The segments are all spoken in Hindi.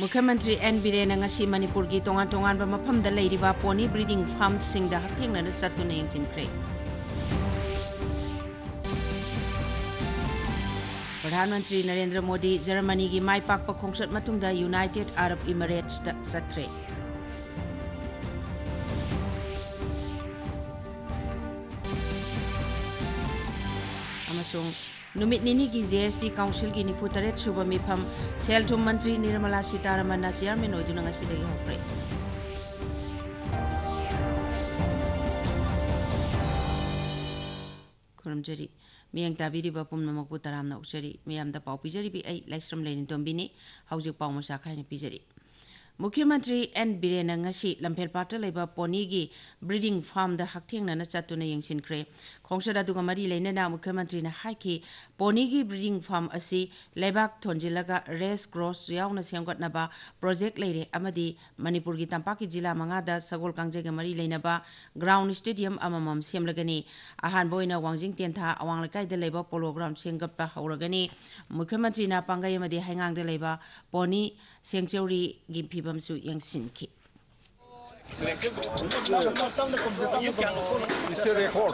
मुख्यमंत्री एन बीरेन मणिपुर की तोान तोान मफम पोनी ब्रीडिंग फार्म हथेंग चतुन यंजनख्रे प्रधानमंत्री नरेंद्र मोदी जर्मनी की माई पाक खोसद यूनाइटेड अरब इमरेट्स चक्रे नुमित निनी की जीएसटी काउंसिल की निफु तरह सुब मिफम सेल थुम मंत्री निर्मला सीतारमन चेयरमैन होदुना ngasiदagi hokre खुरमजरी मियंग ताबीरीबा पुमनमकु तरामना उचरी मियामदा पाउ पिजरी बि आई लाइस्रम लेनि तोंबिनी हौजिक पाउ मसा खाइने पिजरी मुख्यमंत्री एन बीरेन लंफेल पाट लेब पोनी की ब्रीडिंग फार्म हकथेंगना चतुन यंसिनख्रे खोंसद मरी लेना मुख्यमंत्री ने पोनी की ब्रीडिंग फार्म असी लेबाक थोंजिलगा रेस क्रॉस याउन सेमगतनब प्रोजेक्ट लेरे अमदी मणिपुर की तंपाकी जिला मंगादा सगोल कांगजे मरी लेनबा ग्राउंड स्टेडियम अममम सेमलगनी अहान बोइना वांजिंग तेंथा अवांग लकाइद लेब पोलो ग्राउंड सेंगप हौरगनी मुख्यमंत्री ना पांगय अमदी हाइंगांग लेब पोनी सेंचुरी की फिबमसु यंगसिनखी It's a record. Sa sagon sing ata na 생저리 김피범수 영신키 이세 레코드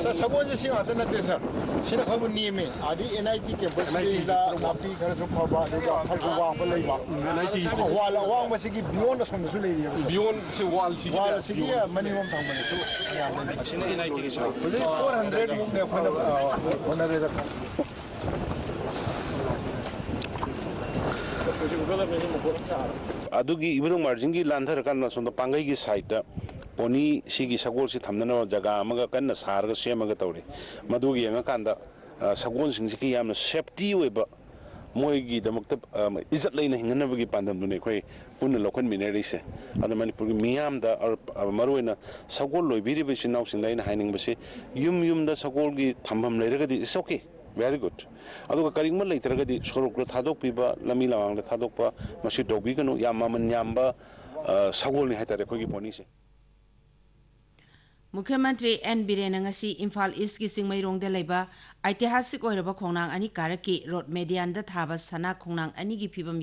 사 사고지 시가 되는데 사 신의 가문 님이 아디 NIT 캠퍼스에다 나피 가서 파바 내가 팔고 와 벌레 와 NIT 와라 와 마시기 비욘 좀 줄래요 비욘 제 월시 와 시기야 미니멈 당번에 또 신의 NIT 그래서 400 용내 보내 보내다 ꯑꯗꯨꯒꯤ ꯏꯕꯨꯙꯧ ꯃꯥꯔꯖꯤꯡꯒꯤ ꯂꯥꯟꯊꯔꯀꯥꯟꯗ ꯁꯣꯝꯗ ꯄꯥꯡꯒꯩꯒꯤ ꯁꯥꯏꯠꯇ ꯄꯣꯅꯤ ꯁꯤꯒꯤ ꯁꯒꯣꯜꯁꯤ ꯊꯝꯅꯅꯕ ꯖꯒꯥ ꯑꯃꯒ ꯀꯟꯅ ꯁꯥꯔꯒ ꯁꯦꯝꯃꯒ ꯇꯧꯔꯤ ꯃꯗꯨ ꯌꯦꯡꯉꯀꯥꯟꯗ ꯁꯒꯣꯜꯁꯤꯡꯁꯤꯒꯤ ꯌꯥꯝꯅ ꯁꯦꯐꯇꯤ ꯑꯣꯏꯕ ꯃꯣꯏꯒꯤꯗꯃꯛꯇ ꯏꯖꯠ ꯂꯩꯅ ꯍꯤꯡꯅꯅꯕꯒꯤ ꯄꯥꯟꯗꯝꯗꯨꯅꯤ ꯑꯩꯈꯣꯏ ꯄꯨꯟꯅ ꯂꯧꯈꯠꯃꯤꯟꯅꯔꯤꯁꯦ ꯑꯗꯨ ꯃꯅꯤꯄꯨꯔꯒꯤ ꯃꯤꯌꯥꯝꯗ ꯃꯔꯨꯑꯣꯏꯅ ꯁꯒꯣꯜ ꯂꯣꯏꯕꯤꯔꯤꯕ ꯏꯆꯤꯜ ꯏꯅꯥꯎꯁꯤꯡꯗ ꯑꯩꯅ ꯍꯥꯏꯅꯤꯡꯕꯁꯤ ꯌꯨꯝ ꯌꯨꯝꯗ ꯁꯒꯣꯜꯒꯤ ꯊꯝꯐꯝ ꯂꯩꯔꯒꯗꯤ ꯏꯠꯁ ꯑꯣꯀꯦ ꯚꯦꯔꯤ ꯒꯨꯗ ꯑꯗꯨꯒ ꯀꯔꯤꯒꯨꯝꯕ ꯂꯩꯇ꯭ꯔꯒꯗꯤ ꯁꯣꯔꯣꯛꯇ ꯊꯥꯗꯣꯛꯄꯤꯕ ꯂꯝꯕꯤ ꯂꯝꯍꯥꯡꯗ ꯊꯥꯗꯣꯛꯄ ꯃꯁꯤ ꯇꯧꯕꯤꯒꯅꯨ ꯌꯥꯝ ꯃꯃꯜ ꯌꯥꯝꯕ ꯁꯒꯣꯜꯅꯤ ꯍꯥꯏꯇꯥꯔꯦ ꯑꯩꯈꯣꯏꯒꯤ ꯄꯣꯅꯤꯁꯦ मुख्यमंत्री एन बीरेन इम्फाल ईस्ट की सिंगमईरोंग ऐतिहासिक खोनांग अनी कारकी रोड मेडियान थाब सना खोनांग अनी की फिवम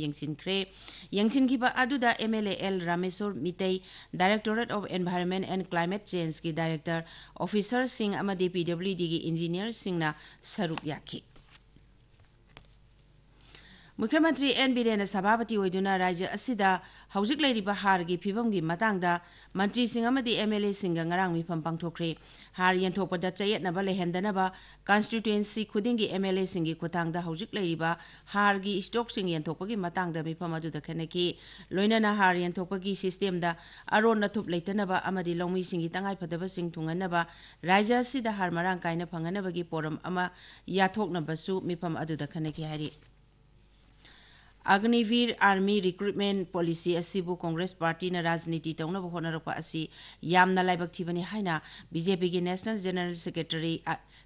अदुदा MLA L Rameshwar Meitei, directorate of environment and climate change की डायरेक्टर ऑफिसर सिंह पीडब्ल्यूडी की इंजीनियर सिंह सरुक याखी। मुख्यमंत्री एन बीरेन सभापति राज्य हार की फिवम की मतंगदा मंत्री Singh अमदी MLA Singh ngaraang mifam pangthokre har yenthokpada chayetnaba lehendanaba constituency khuding gi MLA sing gi khutangda hojik leiba har gi stock sing yenthokpagi matangda mifam adu da khenaki loinana har yenthokpagi system da aron na thup leitanaba amadi longmi sing gi tangai phadaba sing thunganaba raja si da har marang kaina phanganaba gi poram ama yathoknaba su mifam adu da khenaki hari Agniveer army recruitment policy ꯑꯁꯤꯕꯨ ꯀꯪꯒ꯭ꯔꯦꯁ ꯄꯥꯔꯇꯤꯅ ꯔꯥꯖꯅꯤꯇꯤ ꯇꯧꯅꯕ ꯍꯣꯠꯅꯔꯛꯄ ꯑꯁꯤ ꯌꯥꯝꯅ ꯂꯥꯏꯕꯛ ꯊꯤꯕꯅꯤ ꯍꯥꯏꯅ ꯕꯤ ꯖꯦ ꯄꯤꯒꯤ national general secretary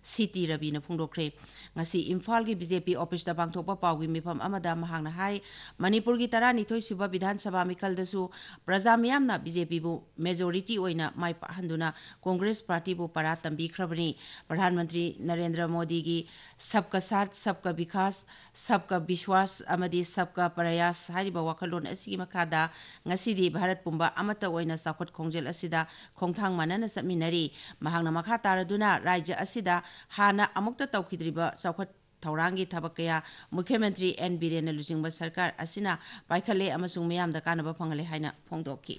general secretary C T Ravi न फोंदोखरे ngasi imphal gi bjp office da bangthokpa pawgi mifam amada mahangna hai manipur gi tara ni thoi suba vidhan sabha mikal da su praja miyam na bjp bu majority oina mai pa handuna congress party bu para tambi khrabani pradhan mantri narendra modi gi sabka साथ सबका विकास सबका विश्वास अमदी सबका प्रयास हारिबा वखलोन असि मखादा ฮานาอมุกตะตอคิดริบะซอคทาวรางกีทาบกยามุขมนตรีแอนบีเรนลุซิงบะสรคารอสินาไปคะเลอมสุงมยามดะกานบะพังเลไหนะพงดอกี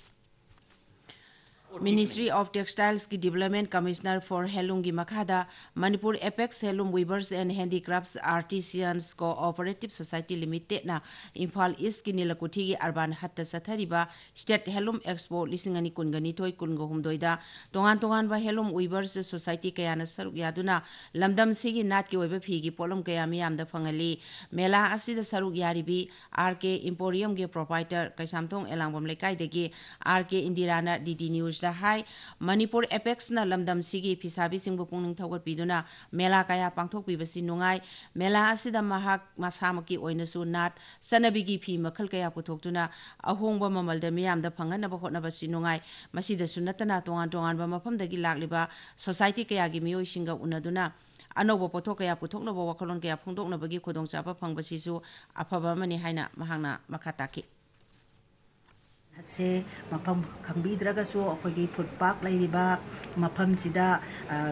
थौरांगी थबक कया मुख्यमंत्री एन बीरेन लुजिंग सरकार असिना पाइखले अमसुंग मयाम द कानबा फंगले हाइना फोंदोकी मिनिस्ट्री ऑफ़ टेक्सटाइल्स की डेवलपमेंट कमिश्नर फॉर हेलूम की मखादा Manipur apex handloom weavers and handicrafts artisans cooperative society limited ना इम्फाल ईस्ट की नीलकुठी की अर्बान हत्त सथरीबा स्टेट हेलूम एक्सपो लिसिंग अनि कुनगनी थोई कुनगो हुमदोइदा तोंगान तोंगान बा हेलूम वीवर्स सोसाइटी कयाना सरुक यादुना लमदम सिगी नाट की ओइबा फ़ी की पोलम कया मियाम द फंगली मेला असिदा ꯃꯤꯅꯤꯁꯇꯔ ꯍꯥꯏ ꯃꯅꯤꯄꯨꯔ ꯑꯦꯄꯦꯛꯁꯅ ꯂꯝꯗꯝꯁꯤꯒꯤ ꯐꯤꯁꯥꯕꯤꯁꯤꯡꯕꯨ ꯄꯨꯛꯅꯤꯡ ꯊꯧꯒꯠꯄꯤꯗꯨꯅ ꯃꯦꯂꯥ ꯀꯌꯥ ꯄꯥꯡꯊꯣꯛꯄꯤꯕꯁꯤ ꯅꯨꯡꯉꯥꯏ ꯃꯦꯂꯥ ꯑꯁꯤꯗ ꯃꯍꯥꯛ ꯃꯁꯥꯃꯛꯀꯤ ꯑꯣꯏꯅꯁꯨ ꯅꯥꯠ ꯆꯠꯅꯕꯤꯒꯤ ꯐꯤ ꯃꯈꯜ ꯀꯌꯥ ꯄꯨꯊꯣꯛꯇꯨꯅ ꯑꯍꯣꯡꯕ ꯃꯃꯜꯗ ꯃꯤꯌꯥꯝꯗ ꯐꯪꯍꯟꯅꯕ ꯍꯣꯠꯅꯕꯁꯤ ꯅꯨꯡꯉꯥꯏ ꯃꯁꯤꯗꯁꯨ ꯅꯠꯇꯅ ꯇꯣꯉꯥꯟ ꯇꯣꯉꯥꯟꯕ ꯃꯐꯝꯗꯒꯤ ꯂꯥꯛꯂꯤꯕ ꯁꯣꯁꯥꯏꯇꯤ ꯀꯌꯥꯒꯤ ꯃꯤꯑꯣꯏꯁꯤꯡꯒ ꯎꯅꯗꯨꯅ ꯑꯅꯧꯕ ꯄꯣꯠꯊꯣꯛ ꯀꯌꯥ ꯄꯨꯊꯣꯛꯅꯕ ꯋꯥꯈꯜꯂꯣꯟ ꯀꯌꯥ ꯐꯣꯡꯗꯣꯛꯅꯕꯒꯤ ꯈꯨꯗꯣꯡꯆꯥꯕ ꯐꯪꯕꯁꯤꯁꯨ ꯑꯐꯕ ꯑꯃꯅꯤ ꯍꯥꯏꯅ ꯃꯍꯥꯛꯅ ꯃꯈꯥ ꯇꯥꯈꯤ ꯁꯦ ꯃꯐꯝ ꯈꯪꯕꯤꯗ꯭ꯔꯒꯁꯨ ꯑꯩꯈꯣꯏꯒꯤ ꯐꯨꯠ ꯄꯥꯛ ꯂꯩꯔꯤꯕ ꯃꯐꯝꯁꯤꯗ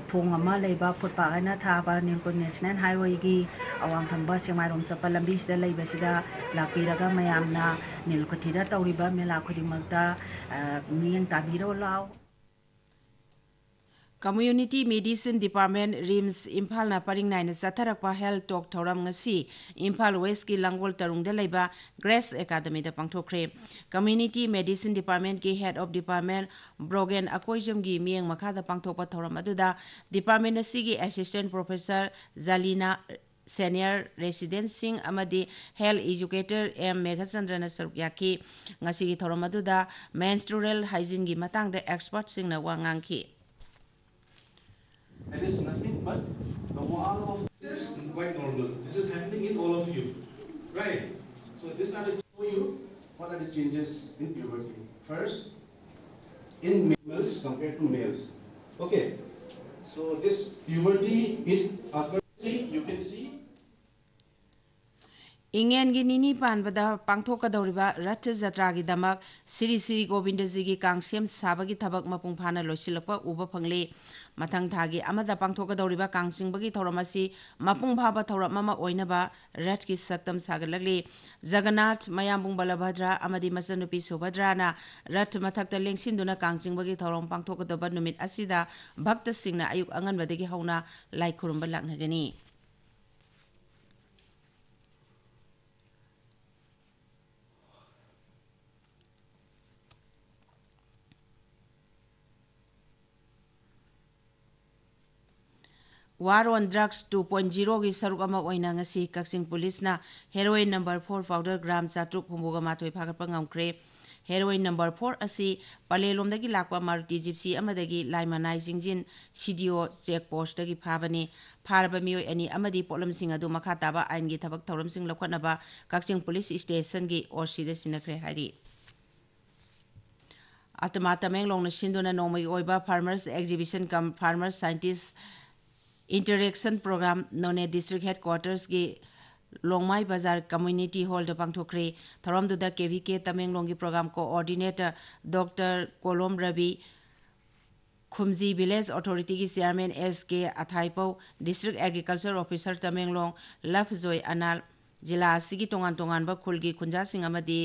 ꯊꯣꯡ ꯑꯃ ꯂꯩꯕ ꯐꯨꯠ ꯄꯥꯛ ꯍꯥꯏꯅ ꯊꯥꯕ ꯅꯤꯔꯀꯨꯟ ꯅꯦꯁꯅꯦꯜ ꯍꯥꯏꯋꯦꯒꯤ ꯑꯋꯥꯡ ꯊꯪꯕ ꯁꯦꯛꯃꯥꯏꯔꯣꯝ ꯆꯠꯄ ꯂꯝꯕꯤꯁꯤꯗ ꯂꯩꯕꯁꯤꯗ ꯂꯥꯛꯄꯤꯔꯒ ꯃꯌꯥꯝꯅ ꯅꯤꯜꯀꯨꯊꯤꯗ ꯇꯧꯔꯤꯕ ꯃꯦꯂꯥ ꯈꯨꯗꯤꯡꯃꯛꯇ ꯃꯤꯠꯌꯦꯡ ꯇꯥꯕꯤꯔꯣ ꯂꯥꯎ community medicine department RIMS Imphal purring nine चथरपा हेल्थ टॉक थौरम इम्फाल वेस्ट की लंगोल तरुंग ग्रेस एकादमी पांथोखे कम्युनिटी मेडिसिन डिपार्टमेंट की head of department Brogen Akojam की मियंग मखा पांथोप थौरम department assistant professor Jalina senior resident sing amadi health educator m. Megachandra na saruk yaki ngasi gi thorom adu da menstrual hygiene gi matang da expert sing na wangangki That is nothing but the wall of this is quite normal. This is happening in all of you. Right? So this are the show you what are the changes in puberty. First, in males compared to males. Okay. So this puberty it occurs ꯏꯉꯦꯟꯒꯤ ꯅꯤꯅꯤ ꯄꯥꯟꯕꯗ ꯄꯥꯡꯊꯣꯛꯀꯗꯧꯔꯤꯕ ꯔꯊ ꯖꯇ꯭ꯔꯥꯒꯤꯗꯃꯛ ꯁꯤꯔꯤ ꯁꯤꯔꯤ ꯒꯣꯕꯤꯟꯗꯖꯤꯒꯤ ꯀꯥꯡ ꯁꯦꯝ ꯁꯥꯕꯒꯤ ꯊꯕꯛ ꯃꯄꯨꯡ ꯐꯥꯅ ꯂꯣꯏꯁꯤꯜꯂꯛꯄ ꯎꯕ ꯐꯪꯂꯤ ꯃꯊꯪ ꯊꯥꯒꯤ ꯑꯃꯗ ꯄꯥꯡꯊꯣꯛꯀꯗꯧꯔꯤꯕ ꯀꯥꯡ ꯆꯤꯡꯕꯒꯤ ꯊꯧꯔꯝ ꯑꯁꯤ ꯃꯄꯨꯡ ꯐꯥꯕ ꯊꯧꯔꯝ ꯑꯃ ꯑꯣꯏꯅꯕ ꯔꯊꯀꯤ ꯁꯛꯇꯝ ꯁꯥꯒꯠꯂꯛꯂꯤ ꯖꯒꯟꯅꯥꯊ ꯃꯌꯥꯝꯕꯨꯡ ꯕꯂꯚꯗ꯭ꯔ ꯑꯃꯗꯤ ꯃꯆꯟꯅꯨꯄꯤ ꯁꯨꯚꯗ꯭ꯔꯥꯅ ꯔꯊ ꯃꯊꯛꯇ ꯂꯦꯡꯁꯤꯟꯗꯨꯅ ꯀꯥꯡ ꯆꯤꯡꯕꯒꯤ ꯊꯧꯔꯝ ꯄꯥꯡꯊꯣꯛꯀꯗꯕ ꯅꯨꯃꯤꯠ ꯑꯁꯤꯗ ꯚꯛꯇꯁꯤꯡꯅ ꯑꯌꯨꯛ ꯑꯉꯟꯕꯗꯒꯤ ꯍꯧꯅ ꯂꯥꯏ ꯈꯨꯔꯨꯝꯕ ꯂꯥꯛꯅꯒꯅꯤ war on drugs two point ꯖꯤꯔꯣꯒꯤ ꯁꯔꯨꯛ ꯑꯃ ꯑꯣꯏꯅ ꯉꯁꯤ ꯀꯛꯆꯤꯡ ꯄꯨꯂꯤꯁꯅ heroin number four powder gram ꯆꯥꯇ꯭ꯔꯨꯛ ꯍꯨꯝꯐꯨꯒ ꯃꯥꯊꯣꯏ ꯐꯥꯒꯠꯄ ꯉꯝꯈ꯭ꯔꯦ ꯍꯦꯔꯣꯏꯟ ꯅꯝꯕꯔ ꯐꯣꯔ ꯑꯁꯤ ꯄꯂꯦꯜꯂꯣꯝꯗꯒꯤ ꯂꯥꯛꯄ ꯃꯥꯔꯨꯇꯤ ꯖꯤꯞꯁꯤ ꯑꯃꯗꯒꯤ ꯂꯥꯏꯃꯅꯥꯏ ꯆꯤꯡꯖꯤꯟ ꯁꯤꯗꯤꯑꯣ ꯆꯦꯛ ꯄꯣꯁꯇꯒꯤ ꯐꯥꯕꯅꯤ ꯐꯥꯔꯕ ꯃꯤꯑꯣꯏ ꯑꯅꯤ ꯑꯃꯗꯤ ꯄꯣꯠꯂꯝꯁꯤꯡ ꯑꯗꯨ ꯃꯈꯥ ꯇꯥꯕ ꯑꯥꯏꯟꯒꯤ ꯊꯕꯛ ꯊꯧꯔꯝꯁꯤꯡ ꯂꯧꯈꯠꯅꯕ ꯀꯛꯆꯤꯡ ꯄꯨꯂꯤꯁ ꯁ꯭ꯇꯦꯁꯟꯒꯤ ꯑꯣꯔꯁꯤꯗ ꯁꯤꯟꯅꯈ꯭ꯔꯦ ꯍꯥꯏꯔꯤ ꯑꯇꯃꯥ ꯇꯃꯦꯡꯂꯣꯡꯅ ꯁꯤꯟꯗꯨꯅ ꯅꯣꯡꯃꯒꯤ ꯑꯣꯏꯕ ꯐꯥꯔꯃꯔꯁ ꯑꯦꯛꯖꯤꯕꯤꯁꯟ ꯀꯝ farmers scientist interaction program Noney district headquarters की लोंगमाई बाज़ार कम्युनिटी हॉल पांथोखरे थौरमदुद KV K तमेंगलोंगी program coordinator doctor Kolom Ravi खुमजी village authority की चेयरमैन एस के अथाइपौ district agriculture officer Tamenglong Laphjoy Anal जिला असिगी तोंगान तोंगानबा खुलगी खुंजासिंग अमदी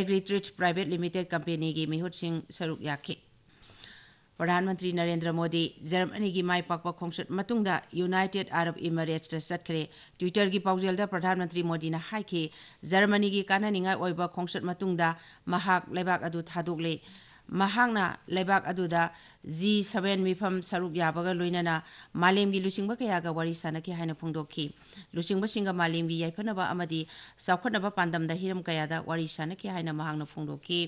एग्रीट्रिट प्राइवेट लिमिटेड कंपनी की मिहुतसिंग सरुक याखी प्रधानमंत्री नरेंद्र मोदी जर्मनी की माई पाक खोसट यूनाइटेड अरब इमरेट्स चतरे ट्विटर की पाउजेल प्रधानमंत्री मोदी ने जर्मनी की खोसट लेबाक थादोले लेबाक जी सेवन मिफम सरुक लोइनना मालेम की लुसिंग कयागा वरी सानकी हाइन फोंदोखी लुसिंग सिंग मालेम की साउखनबा पांदम हिरम कयादा वरी हाइन महांगना फोंदोखी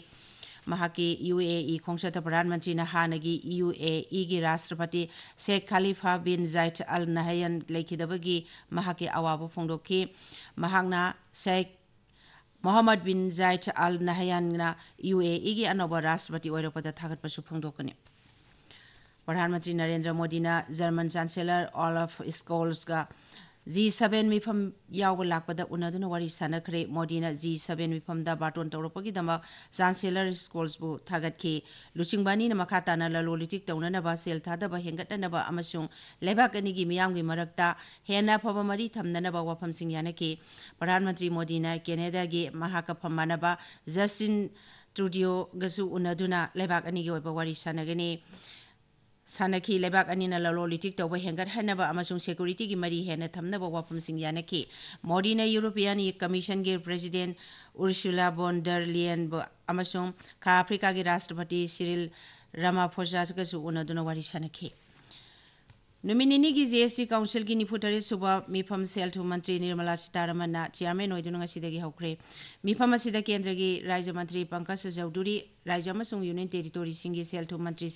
ꯃꯍꯥꯛꯀꯤ ꯌꯨ ꯑꯦ ꯏ ꯈꯣꯡꯆꯠꯇ ꯄ꯭ꯔꯙꯥꯟ ꯃꯟꯇ꯭ꯔꯤꯅ ꯍꯥꯟꯅꯒꯤ ꯌꯨ ꯑꯦ ꯏꯒꯤ ꯔꯥꯁꯇ꯭ꯔꯄꯇꯤ ꯁꯦꯈ ꯈꯥꯂꯤꯐꯥ ꯕꯤꯟ ꯖꯥꯏꯠ ꯑꯜ ꯅꯍꯌꯟ ꯂꯩꯈꯤꯗꯕꯒꯤ ꯃꯍꯥꯛꯀꯤ ꯑꯋꯥꯕ ꯐꯣꯡꯗꯣꯛꯈꯤ ꯃꯍꯥꯛꯅ ꯁꯦꯈ ꯃꯣꯍꯃꯗ ꯕꯤꯟ ꯖꯥꯏꯠ ꯑꯜ ꯅꯍꯌꯟꯅ ꯌꯨ ꯑꯦ ꯏꯒꯤ ꯑꯅꯧꯕ ꯔꯥꯁꯇ꯭ꯔꯄꯇꯤ ꯑꯣꯏꯔꯛꯄꯗ ꯊꯥꯒꯠꯄꯁꯨ ꯐꯣꯡꯗꯣꯛꯀꯅꯤ ꯄ꯭ꯔꯙꯥꯟ ꯃꯟꯇ꯭ꯔꯤ ꯅꯔꯦꯟꯗ꯭ꯔ ꯃꯣꯗꯤꯅ ꯖꯔꯃꯟ ꯆꯥꯟꯁꯦꯂꯔ ꯑꯣꯂꯐ ꯁ꯭ꯀꯣꯜꯁꯒ जी सेवन मिफम उनदुन वरी सानखरे मोदी ने जी सेवन मिफम बाटोन तौरपगीदमक चांसलर स्कोल्सबु थागतखी लुचिंगबानी ने मखा ताना ललोलिटिक तौननबा सेल थादबा हेंगटनबा हेना फबा मरी थमननबा वफमसिंग यानकी प्रधानमंत्री मोदी ने कैनेडा की महाका फमानबा जस्टिन ट्रूडियो उनदुना लेबाक अनिगी वरी सानखी लेबाक अनिना ललो लिटिक तौब अमसुंग सिक्योरिटी की मरी हेन वाफमसिंग यानकी मोदी ने यूरोपियन कमीशन के president Ursula von der Leyen खा अफ्रीका की नुमित जीएसटी काउंसिल की निफुटरी तरेट मीफम सेल थु मंत्री निर्मला सीतारमन चेयरमैन ओइदुन मीफम से केंद्र की राज्य मंत्री पंकज चौधरी राज्य यूनियन टेरिटोरी सेल थु मंत्री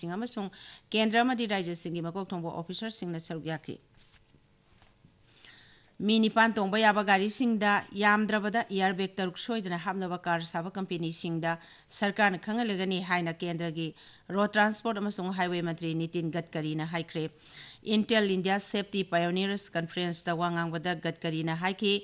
केंद्र राज्य मकोक ऑफिसर सरुक याखि मी निपान तोंब याबा गारीसिंगदा यामद्रबदा एयरबैग तरुक सोइदना हाबनबा कार साबा कंपनीसिंगदा सरकारना खंगलगनी हाइना केंद्रगी रोड ट्रांसपोर्ट अमसुंग हाईवे मंत्री गडकरीना हाइख्रे Intel India safety pioneers conference दा वांगांगबदा गडकरीना हाइखि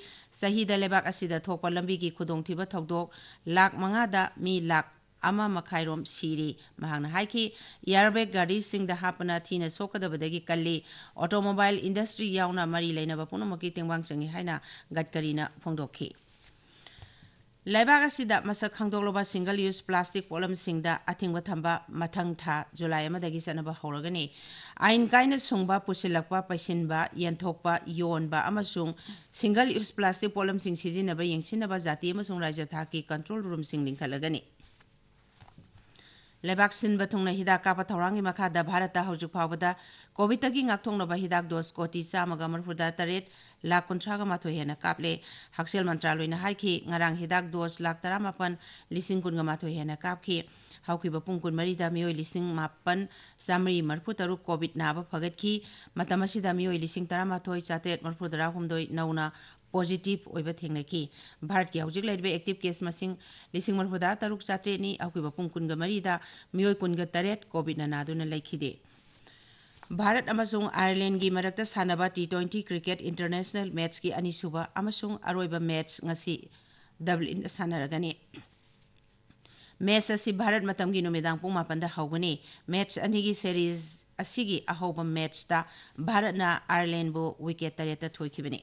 सहीदा लेबाक असिदा थोकपा लंबीगी खुदोंथिबा थौदोक लाख मंगादा मी lakh ama makhairom siri mahangna haiki airbag gari sing da hapana thina sokadabadagi kalli automobile industry yauna mari leina ba punomaki tengwang changi haina gatkari na phongdokhi ꯂꯩꯕꯥꯛ ꯑꯁꯤꯗ ꯃꯁꯛ ꯈꯪꯗꯣꯛꯂꯕ ꯁꯤꯡꯒꯜ ꯌꯨꯁ ꯄ꯭ꯂꯥꯁꯇꯤꯛ ꯄꯣꯠꯂꯝꯁꯤꯡꯗ ꯑꯊꯤꯡꯕ ꯊꯝꯕ ꯃꯊꯪ ꯊꯥ ꯖꯨꯂꯥꯏ ꯑꯃꯗꯒꯤ ꯆꯠꯅꯕ ꯍꯧꯔꯒꯅꯤ ꯑꯥꯏꯟ ꯀꯥꯏꯅ ꯁꯨꯡꯕ ꯄꯨꯁꯤꯜꯂꯛꯄ ꯄꯩꯁꯤꯟꯕ ꯌꯦꯟꯊꯣꯛꯄ ꯌꯣꯟꯕ ꯑꯃꯁꯨꯡ ꯁꯤꯡꯒꯜ ꯌꯨꯁ ꯄ꯭ꯂꯥꯁꯇꯤꯛ ꯄꯣꯠꯂꯝꯁꯤꯡ ꯁꯤꯖꯤꯟꯅꯕ ꯌꯦꯡꯁꯤꯟꯅꯕ ꯖꯥꯇꯤ ꯑꯃꯁꯨꯡ ꯔꯥꯖ꯭ꯌ ꯊꯥꯛꯀꯤ ꯀꯟꯇ꯭ꯔꯣꯜ ꯔꯨꯝꯁꯤꯡ ꯂꯤꯡꯈꯠꯂꯒꯅꯤ ꯂꯩꯕꯥꯛ ꯁꯤꯟꯕ ꯊꯨꯡꯅ ꯍꯤꯗꯥꯛ ꯀꯥꯞꯄ ꯊꯧꯔꯥꯡꯒꯤ ꯃꯈꯥꯗ ꯚꯥꯔꯠꯇ ꯍꯧꯖꯤꯛ ꯐꯥꯎꯕꯗ ꯀꯣꯚꯤꯗꯇꯒꯤ ꯉꯥꯛꯊꯣꯛꯅꯕ ꯍꯤꯗꯥꯛ ꯗꯣꯁ ꯀꯣꯇꯤ ꯆꯥꯝꯃꯒ ꯃꯔꯐꯨꯗ ꯇꯔꯦꯠ ꯂꯥꯛ ꯀꯨꯟꯊ꯭ꯔꯥꯒ ꯃꯥꯊꯣꯏ ꯍꯦꯟꯅ ꯀꯥꯞꯂꯦ ꯍꯛꯁꯦꯜ ꯃꯟꯇ꯭ꯔꯥꯂꯣꯏꯅ ꯍꯥꯏꯈꯤ ꯉꯔꯥꯡ ꯍꯤꯗꯥꯛ ꯗꯣꯁ ꯂꯥꯛ ꯇꯔꯥꯃꯥꯄꯟ ꯂꯤꯁꯤꯡ ꯀꯨꯟꯒ ꯃꯥꯊꯣꯏ ꯍꯦꯟꯅ ꯀꯥꯞꯈꯤ ꯍꯧꯈꯤꯕ ꯄꯨꯡ ꯀꯨꯟꯃꯔꯤꯗ ꯃꯤꯑꯣꯏ ꯂꯤꯁꯤꯡ ꯃꯥꯄꯟ ꯆꯥꯝꯃꯔꯤ ꯃꯔꯐꯨ ꯇꯔꯨꯛ ꯀꯣꯚꯤꯗ ꯅꯥꯕ ꯐꯒꯠꯈꯤ ꯃꯇꯝ ꯑꯁꯤꯗ ꯃꯤꯑꯣꯏ ꯂꯤꯁꯤꯡ ꯇꯔꯥꯃꯥꯊꯣꯏ ꯆꯥꯇ꯭ꯔꯦꯠ ꯃꯔꯐꯨꯇꯔꯥ ꯍꯨꯝꯗꯣꯏ ꯅꯧꯅ पॉजिटिव थी भारत की हजिक एक्टिव केस मसिंग लिसिंग तरुक चात्रे अकुब पुंग कुनग मरीदा मई कुनग तरह कोविड नादुन लेखिदे भारत आयरलैंड की मरक्त सानब T twenty cricket international match की अनीसुब अरब मैच डब्लिन सानरगने मैच अ भारत मत की पुमापन मैच अनी अहब अहोब मैच भारत आयरलैंड विकेट तरह थोखिबी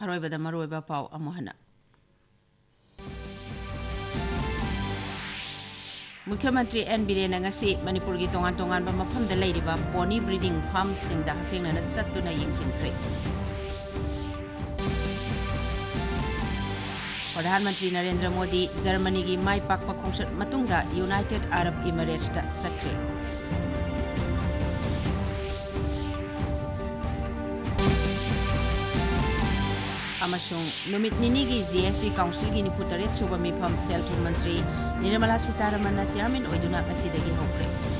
ꯑꯔꯣꯏꯕꯗ ꯃꯔꯨꯑꯣꯏꯕ ꯄꯥꯎ ꯑꯃꯨꯛ ꯍꯟꯅ मुख्य मंत्री एन बीरेन मणिपुर की तोान तोान मफम पोनी ब्रीडिंग फार्म हथेंगना चतुना येंसिनख्रे प्रधानमंत्री नरेंद्र मोदी जर्मनी की माई पाक खोसट यूनाइटेड अरब इमरेट्स चक्रे नुमित निनी की जीएसटी काउंसिल की निफु तरह सूब मीफम सेल थुम मंत्री Nirmala Sitharaman chairman होग्रे ngasi go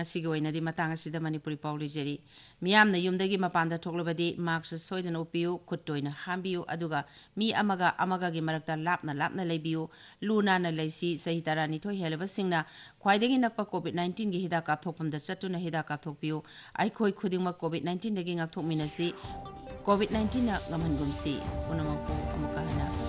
ꯉꯁꯤꯒꯤ ꯑꯣꯏꯅꯗꯤ ꯃꯇꯥꯡ ꯑꯁꯤꯗ ꯃꯅꯤꯄꯨꯔꯤ ꯄꯥꯎ ꯂꯩꯖꯔꯤ ꯃꯤꯌꯥꯝꯅ ꯌꯨꯝꯗꯒꯤ ꯃꯄꯥꯟꯗ ꯊꯣꯛꯂꯕꯗꯤ ꯃꯥꯛꯁ ꯁꯣꯏꯗꯅ ꯎꯞꯄꯤꯌꯨ ꯈꯨꯠꯇ ꯑꯣꯏꯅ ꯍꯥꯝꯕꯤꯌꯨ ꯑꯗꯨꯒ ꯃꯤ ꯑꯃꯒ ꯑꯃꯒꯒꯤ ꯃꯔꯛꯇ ꯂꯥꯞꯅ ꯂꯥꯞꯅ ꯂꯩꯕꯤꯌꯨ ꯂꯨ ꯅꯥꯟꯅ ꯂꯩꯁꯤ ꯆꯍꯤ ꯇꯔꯥꯅꯤꯊꯣꯏ ꯍꯦꯜꯂꯕꯁꯤꯡꯅ ꯈ꯭ꯋꯥꯏꯗꯒꯤ ꯅꯛꯄ ꯀꯣꯚꯤꯗ ꯅꯥꯏꯟꯇꯤꯟꯒꯤ ꯍꯤꯗꯥꯛ ꯀꯥꯞꯊꯣꯛꯐꯝꯗ ꯆꯠꯇꯨꯅ ꯍꯤꯗꯥꯛ ꯀꯥꯞꯊꯣꯛꯄꯤꯌꯨ ꯑꯩꯈꯣꯏ ꯈꯨꯗꯤꯡꯃꯛ ꯀꯣꯚꯤꯗ ꯅꯥꯏꯟꯇꯤꯟꯗꯒꯤ ꯉꯥꯛꯊꯣꯛꯃꯤꯟꯅꯁꯤ ꯀꯣꯚꯤꯗ ꯅꯥꯏꯟꯇꯤꯟꯅ ꯉꯝꯍꯟꯒꯨꯝꯁꯤ ꯄꯨꯝꯅꯃꯛꯄꯨ ꯑꯃꯨꯛꯀ ꯍꯟꯅ